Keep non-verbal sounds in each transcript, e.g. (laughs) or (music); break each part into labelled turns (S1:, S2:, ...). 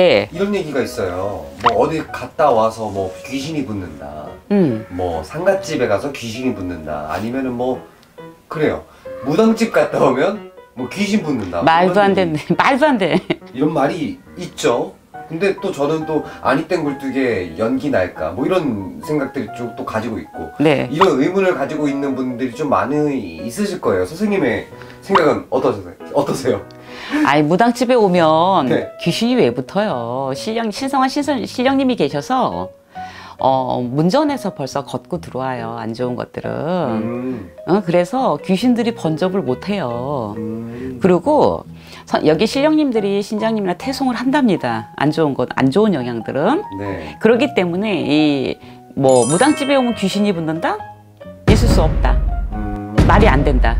S1: 네.
S2: 이런 얘기가 있어요. 뭐 어디 갔다 와서 뭐 귀신이 붙는다.
S1: 음.
S2: 뭐 상갓집에 가서 귀신이 붙는다. 아니면은 뭐 그래요. 무당집 갔다 오면 뭐 귀신 붙는다.
S1: 말도
S2: 이런
S1: 안 되네. (laughs) 말도 안 돼.
S2: 이런 말이 있죠. 근데 또 저는 또 아니 땡 굴뚝에 연기 날까 뭐 이런 생각들이 좀 또 가지고 있고
S1: 네.
S2: 이런 의문을 가지고 있는 분들이 좀 많이 있으실 거예요. 선생님의 생각은 어떠세요? 어떠세요?
S1: 아니 무당집에 오면
S2: 네.
S1: 귀신이 왜 붙어요? 신령 신성한 신선 신령님이 계셔서 어 문전에서 벌써 걷고 들어와요. 안 좋은 것들은.
S2: 음,
S1: 어, 그래서 귀신들이 번접을 못 해요.
S2: 음,
S1: 그리고 서- 여기 신령님들이 신장님이나 태송을 한답니다. 안 좋은 것, 안 좋은 영향들은.
S2: 네.
S1: 그렇기 때문에 이 뭐 무당집에 오면 귀신이 붙는다? 있을 수 없다.
S2: 음,
S1: 말이 안 된다.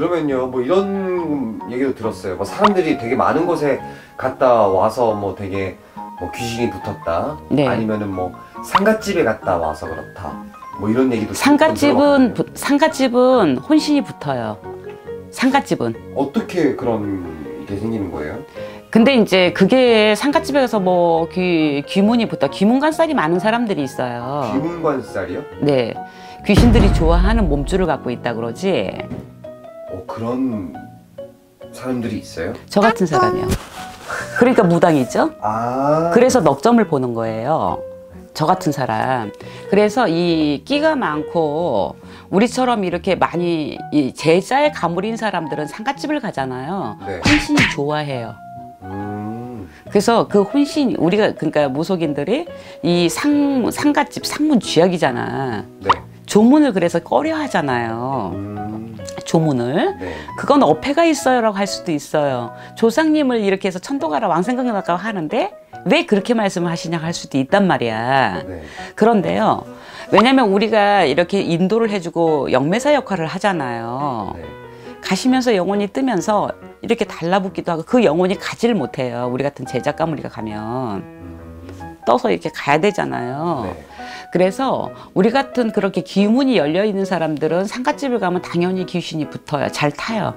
S2: 그러면요, 뭐 이런 얘기도 들었어요. 뭐 사람들이 되게 많은 곳에 갔다 와서 뭐 되게 뭐 귀신이 붙었다.
S1: 네.
S2: 아니면은 뭐 상갓집에 갔다 와서 그렇다. 뭐 이런 얘기도
S1: 상갓집은. 부- 상갓집은 혼신이 붙어요. 상갓집은.
S2: 어떻게 그런 게 생기는 거예요?
S1: 근데 이제 그게 상갓집에 가서 뭐 귀, 귀문이 붙어 귀문간살이 많은 사람들이 있어요.
S2: 귀문관살이요?
S1: 네. 귀신들이 좋아하는 몸줄을 갖고 있다 그러지.
S2: 어 그런 사람들이 있어요?
S1: 저 같은 사람이요. 그러니까 무당이죠.
S2: 아.
S1: 그래서 넉 점을 보는 거예요. 저 같은 사람. 그래서 이 끼가 많고 우리처럼 이렇게 많이 이 제자에 가물인 사람들은 상갓집을 가잖아요.
S2: 네.
S1: 혼신이 좋아해요.
S2: 음.
S1: 그래서 그 혼신 우리가 그러니까 무속인들이 이 상 상갓집 상문 쥐약이잖아.
S2: 네.
S1: 조문을 그래서 꺼려 하잖아요.
S2: 음.
S1: 조문을.
S2: 네.
S1: 그건 어폐가 있어요라고 할 수도 있어요. 조상님을 이렇게 해서 천도가라 왕생각이 나까 하는데 왜 그렇게 말씀을 하시냐 할 수도 있단 말이야.
S2: 네.
S1: 그런데요. 왜냐면 우리가 이렇게 인도를 해주고 영매사 역할을 하잖아요.
S2: 네.
S1: 가시면서 영혼이 뜨면서 이렇게 달라붙기도 하고 그 영혼이 가지를 못해요. 우리 같은 제자 가무리가 가면
S2: 음.
S1: 떠서 이렇게 가야 되잖아요.
S2: 네.
S1: 그래서 우리 같은 그렇게 기문이 열려 있는 사람들은 상갓집을 가면 당연히 귀신이 붙어요. 잘 타요.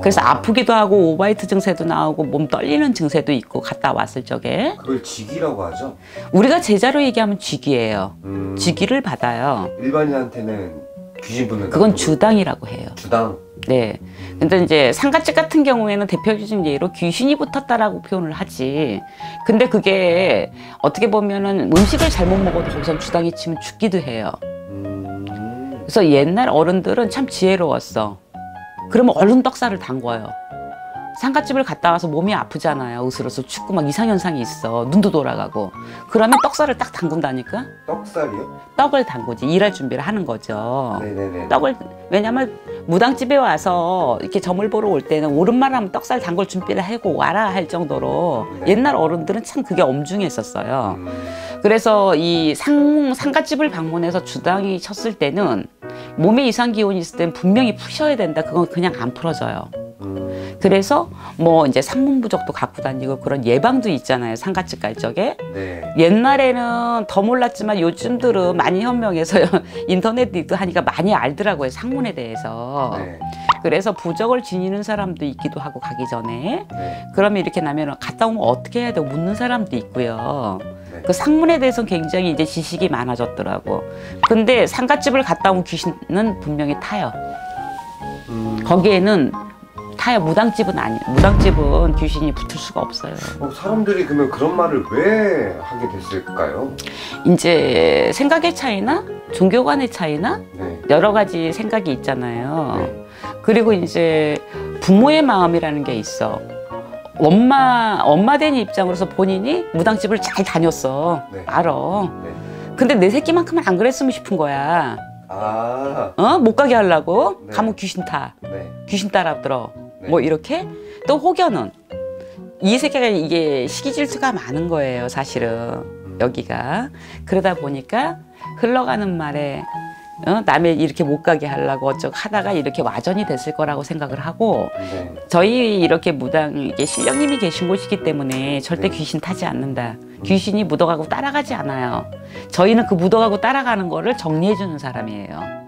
S1: 그래서
S2: 어,
S1: 아프기도 하고 오바이트 증세도 나오고 몸 떨리는 증세도 있고 갔다 왔을 적에
S2: 그걸 직이라고 하죠.
S1: 우리가 제자로 얘기하면 쥐기예요.
S2: 음.
S1: 쥐기를 받아요.
S2: 일반인한테는 귀신 붙는
S1: 그건 주당이라고 해요.
S2: 주당.
S1: 네. 근데 이제 상갓집 같은 경우에는 대표적인 예로 귀신이 붙었다라고 표현을 하지. 근데 그게 어떻게 보면은 음식을 잘못 먹어도 거기서 주당이 치면 죽기도 해요.
S2: 음.
S1: 그래서 옛날 어른들은 참 지혜로웠어. 그러면 얼른 떡살을 담궈요. 상갓집을 갔다 와서 몸이 아프잖아요. 으스러서 춥고 막 이상현상이 있어. 눈도 돌아가고. 그러면 떡살을 딱 담근다니까?
S2: 떡살이요?
S1: 떡을 담그지. 일할 준비를 하는 거죠.
S2: 네네네.
S1: 떡을, 왜냐면 무당집에 와서 이렇게 점을 보러 올 때는 오른말 하면 떡살 담글 준비를 하고 와라 할 정도로
S2: 네.
S1: 옛날 어른들은 참 그게 엄중했었어요.
S2: 음.
S1: 그래서 이 상, 상갓집을 방문해서 주당이 쳤을 때는 몸에 이상 기운이 있을 땐 분명히 푸셔야 된다. 그건 그냥 안 풀어져요.
S2: 음.
S1: 그래서 뭐 이제 산문부적도 갖고 다니고 그런 예방도 있잖아요. 상갓집 갈 적에.
S2: 네.
S1: 옛날에는 더 몰랐지만 요즘들은 많이 현명해서 (laughs) 인터넷도 하니까 많이 알더라고요. 상문에 대해서.
S2: 네.
S1: 그래서 부적을 지니는 사람도 있기도 하고 가기 전에.
S2: 네.
S1: 그러면 이렇게 나면 갔다 오면 어떻게 해야 되고 묻는 사람도 있고요.
S2: 네.
S1: 그 상문에 대해서는 굉장히 이제 지식이 많아졌더라고. 근데 상갓집을 갔다 오면 귀신은 분명히 타요.
S2: 음.
S1: 거기에는 타요. 무당집은 아니. 무당집은 귀신이 붙을 수가 없어요.
S2: 어, 사람들이 그러면 그런 말을 왜 하게 됐을까요?
S1: 이제 생각의 차이나 종교 간의 차이나
S2: 네.
S1: 여러 가지 생각이 있잖아요.
S2: 네.
S1: 그리고 이제 부모의 마음이라는 게 있어. 엄마 엄마 된 입장으로서 본인이 무당집을 잘 다녔어.
S2: 네.
S1: 알아.
S2: 네.
S1: 근데 내 새끼만큼은 안 그랬으면 싶은 거야.
S2: 아.
S1: 어? 못 가게 하려고?
S2: 네.
S1: 가면 귀신 타.
S2: 네.
S1: 귀신 따라 들어.
S2: 네.
S1: 뭐 이렇게? 또 혹여는 이 새끼가 이게 시기 질투가 많은 거예요, 사실은.
S2: 음.
S1: 여기가. 그러다 보니까 흘러가는 말에 어? 남의 이렇게 못 가게 하려고 어쩌고 하다가 이렇게 와전이 됐을 거라고 생각을 하고
S2: 네.
S1: 저희 이렇게 무당 이게 신령님이 계신 곳이기 때문에 절대
S2: 네.
S1: 귀신 타지 않는다. 귀신이 묻어가고 따라가지 않아요. 저희는 그 묻어가고 따라가는 거를 정리해 주는 사람이에요.